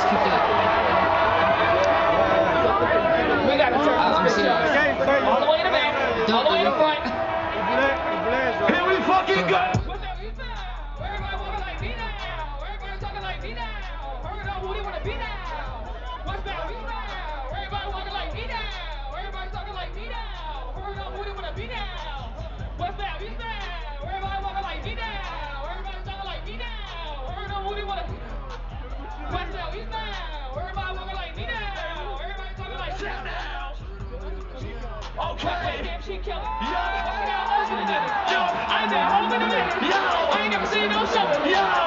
Let's keep that. We got to turn I was this gonna bitch say. All the way in the back, all the way in the front. Here we fucking go. Yo. I. Yo. I ain't never seen no show. Yo.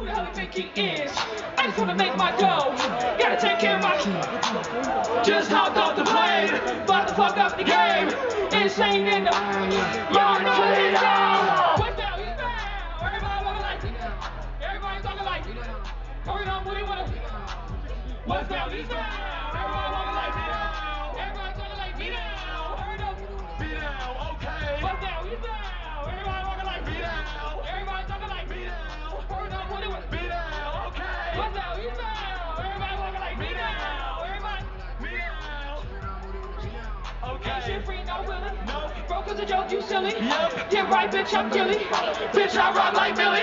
Who the hell you think he is? I just wanna make my dough. Gotta take care of my Just hopped off the plane, about to fuck up the game. Insane in the Y'all know it now. What's that? We now. Everybody walking like Everybody talking like Hurry up, what do you wanna What's? We now. Everybody Everybody No. Broke as a joke, you silly. Yep. Get right, bitch, I'm Gilly. Bitch, I rock like Billy.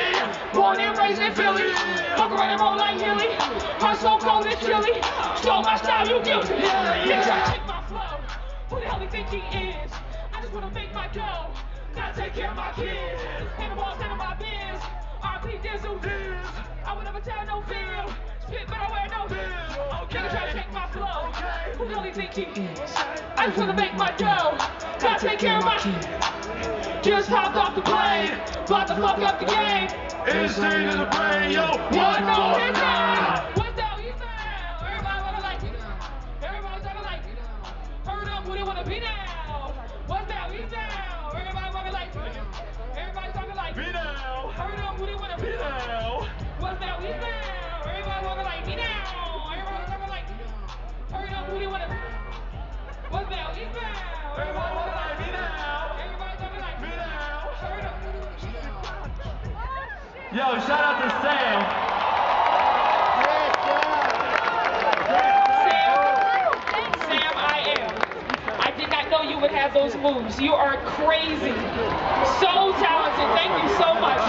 Born and raised in Philly. Fuck around and roll like Hilly. My soul cold and chilly. Stole my style, you guilty. Yeah, yeah. Bitch, I take my flow. Who the hell you think he is? I just wanna make my dough. Gotta take care of my kids. Hit the balls, hit my biz. RP Dizzle. I would never tell no fib. Okay. Who you think he? I just wanna make my dough. Gotta take care of my Just hopped off the plane. About to fuck up the game. Insane in the brain, yo. One no hit Yo, shout out to Sam. Yes, Sam. Sam, Sam, I am. I did not know you would have those moves. You are crazy. So talented. Thank you so much.